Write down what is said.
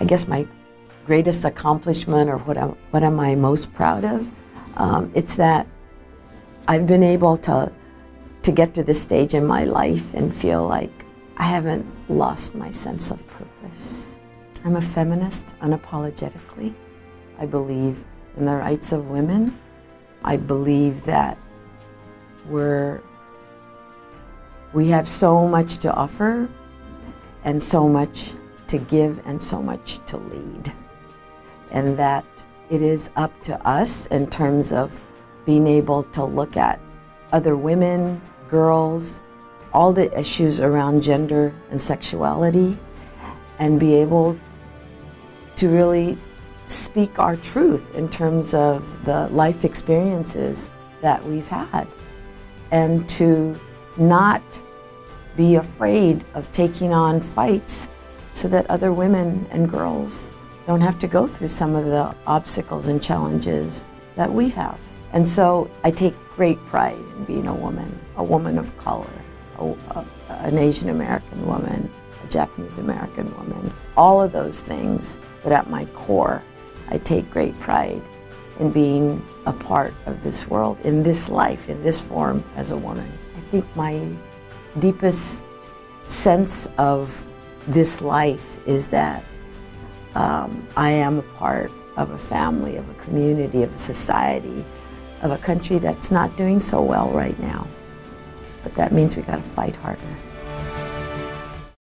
I guess my greatest accomplishment or what, am, what am I most proud of? Um, it's that I've been able to, to get to this stage in my life and feel like I haven't lost my sense of purpose. I'm a feminist unapologetically. I believe in the rights of women. I believe that we're, we have so much to offer and so much to give and so much to lead. And that it is up to us in terms of being able to look at other women, girls, all the issues around gender and sexuality, and be able to really speak our truth in terms of the life experiences that we've had, and to not be afraid of taking on fights so that other women and girls don't have to go through some of the obstacles and challenges that we have. And so I take great pride in being a woman, a woman of color, a, a, an Asian American woman, a Japanese American woman, all of those things. But at my core, I take great pride in being a part of this world, in this life, in this form as a woman. I think my deepest sense of this life is that um, I am a part of a family, of a community, of a society, of a country that's not doing so well right now. But that means we got to fight harder.